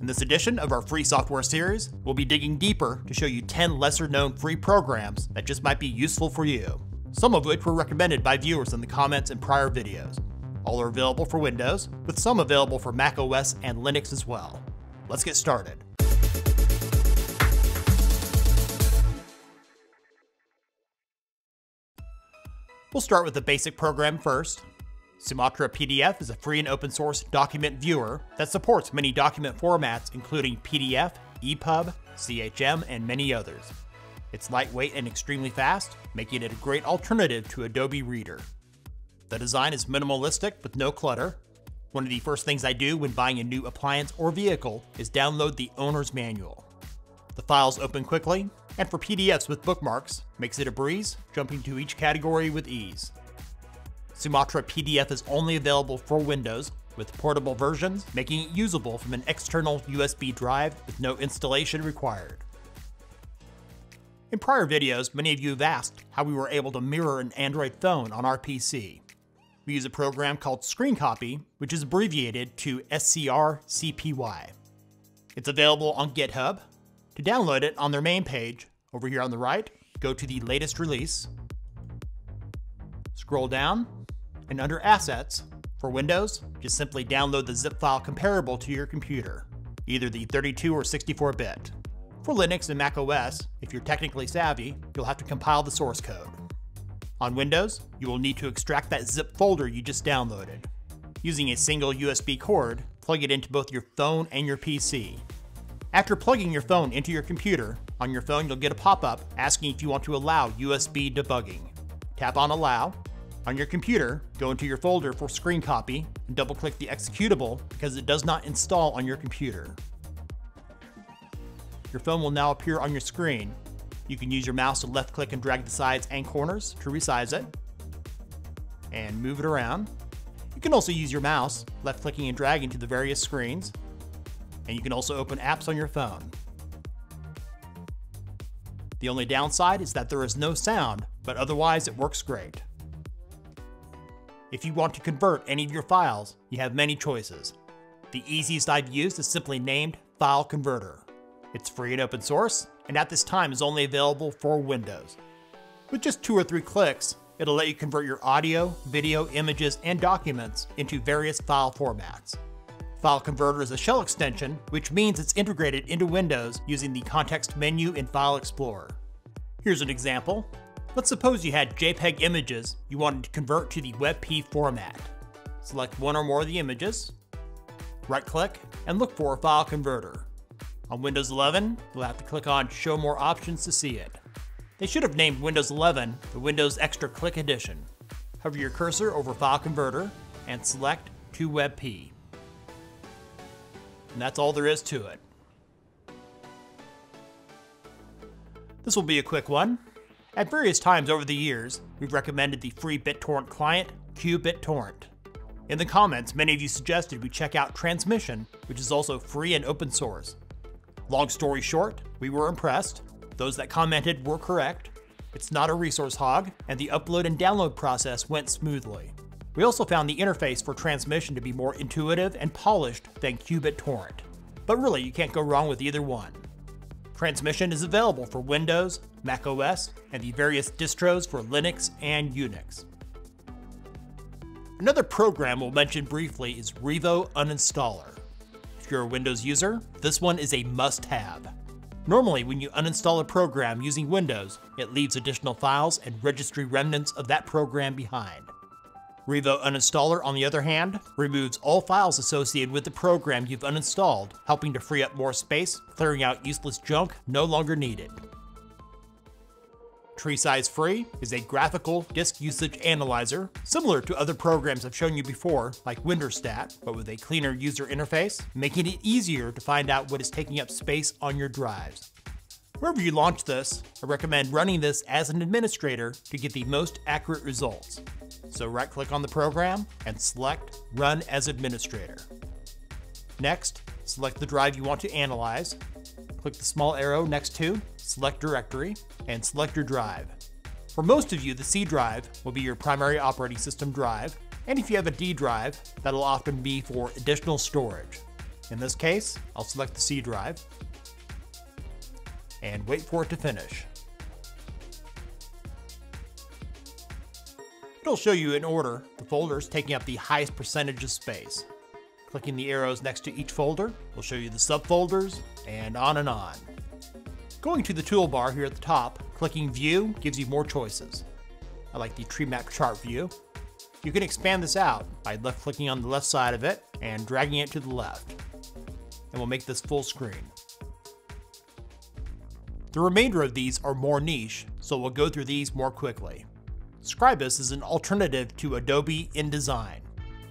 In this edition of our free software series, we'll be digging deeper to show you 10 lesser known free programs that just might be useful for you, some of which were recommended by viewers in the comments in prior videos. All are available for Windows, with some available for Mac OS and Linux as well. Let's get started. We'll start with the basic program first. Sumatra PDF is a free and open source document viewer that supports many document formats including PDF, EPUB, CHM, and many others. It's lightweight and extremely fast, making it a great alternative to Adobe Reader. The design is minimalistic with no clutter. One of the first things I do when buying a new appliance or vehicle is download the owner's manual. The files open quickly, and for PDFs with bookmarks, makes it a breeze, jumping to each category with ease. Sumatra PDF is only available for Windows, with portable versions, making it usable from an external USB drive with no installation required. In prior videos, many of you have asked how we were able to mirror an Android phone on our PC. We use a program called Screen Copy, which is abbreviated to SCRCPY. It's available on GitHub. To download it on their main page, over here on the right, go to the latest release, scroll down, and under Assets, for Windows, just simply download the zip file comparable to your computer, either the 32 or 64 bit. For Linux and Mac OS, if you're technically savvy, you'll have to compile the source code. On Windows, you will need to extract that zip folder you just downloaded. Using a single USB cord, plug it into both your phone and your PC. After plugging your phone into your computer, on your phone you'll get a pop-up asking if you want to allow USB debugging. Tap on Allow. On your computer, go into your folder for screen copy and double-click the executable because it does not install on your computer. Your phone will now appear on your screen. You can use your mouse to left click and drag the sides and corners to resize it and move it around. You can also use your mouse, left clicking and dragging to the various screens. And you can also open apps on your phone. The only downside is that there is no sound, but otherwise it works great. If you want to convert any of your files, you have many choices. The easiest I've used is simply named File Converter. It's free and open source, and at this time is only available for Windows. With just two or three clicks, it'll let you convert your audio, video, images, and documents into various file formats. File Converter is a shell extension, which means it's integrated into Windows using the context menu in File Explorer. Here's an example. Let's suppose you had JPEG images you wanted to convert to the WebP format. Select one or more of the images, right-click, and look for a File Converter. On Windows 11, you'll have to click on Show More Options to see it. They should have named Windows 11 the Windows Extra Click Edition. Hover your cursor over File Converter and select to WebP. And that's all there is to it. This will be a quick one. At various times over the years, we've recommended the free BitTorrent client, QBitTorrent. In the comments, many of you suggested we check out Transmission, which is also free and open source. Long story short, we were impressed. Those that commented were correct. It's not a resource hog, and the upload and download process went smoothly. We also found the interface for transmission to be more intuitive and polished than QBitTorrent. But really, you can't go wrong with either one. Transmission is available for Windows, Mac OS, and the various distros for Linux and Unix. Another program we'll mention briefly is Revo Uninstaller. If you're a Windows user, this one is a must-have. Normally, when you uninstall a program using Windows, it leaves additional files and registry remnants of that program behind. Revo Uninstaller, on the other hand, removes all files associated with the program you've uninstalled, helping to free up more space, clearing out useless junk no longer needed. Tree Size Free is a graphical disk usage analyzer, similar to other programs I've shown you before, like WinDirStat, but with a cleaner user interface, making it easier to find out what is taking up space on your drives. Wherever you launch this, I recommend running this as an administrator to get the most accurate results. So right click on the program and select Run as Administrator. Next, select the drive you want to analyze, click the small arrow next to Select Directory, and select your drive. For most of you, the C drive will be your primary operating system drive, and if you have a D drive, that'll often be for additional storage. In this case, I'll select the C drive and wait for it to finish. It'll show you in order the folders taking up the highest percentage of space. Clicking the arrows next to each folder will show you the subfolders, and on and on. Going to the toolbar here at the top, clicking View gives you more choices. I like the tree map chart view. You can expand this out by left clicking on the left side of it and dragging it to the left. And we'll make this full screen. The remainder of these are more niche, so we'll go through these more quickly. Scribus is an alternative to Adobe InDesign.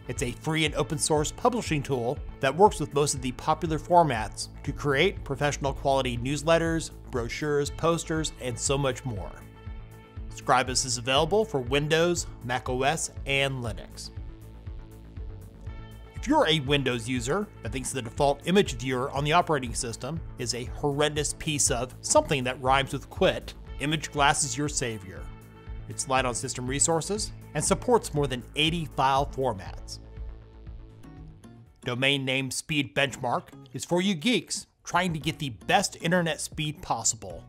It's a free and open source publishing tool that works with most of the popular formats to create professional quality newsletters, brochures, posters, and so much more. Scribus is available for Windows, macOS, and Linux. If you're a Windows user that thinks the default image viewer on the operating system is a horrendous piece of something that rhymes with quit, ImageGlass is your savior. It's light on system resources and supports more than 80 file formats. Domain Name Speed Benchmark is for you geeks trying to get the best internet speed possible.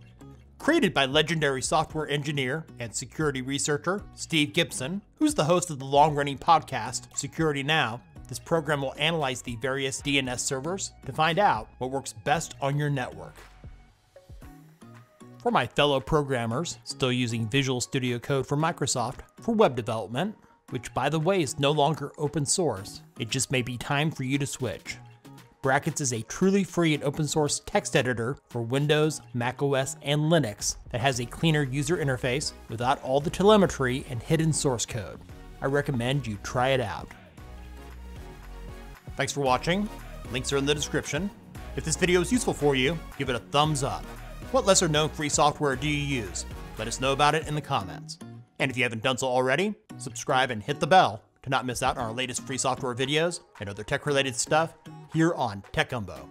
Created by legendary software engineer and security researcher Steve Gibson, who's the host of the long running podcast Security Now, this program will analyze the various DNS servers to find out what works best on your network. For my fellow programmers still using Visual Studio Code for Microsoft for web development, which by the way is no longer open source, it just may be time for you to switch. Brackets is a truly free and open source text editor for Windows, macOS, and Linux that has a cleaner user interface without all the telemetry and hidden source code. I recommend you try it out. Thanks for watching. Links are in the description. If this video is useful for you, give it a thumbs up. What lesser known free software do you use? Let us know about it in the comments. And if you haven't done so already, subscribe and hit the bell to not miss out on our latest free software videos and other tech related stuff here on Tech Gumbo.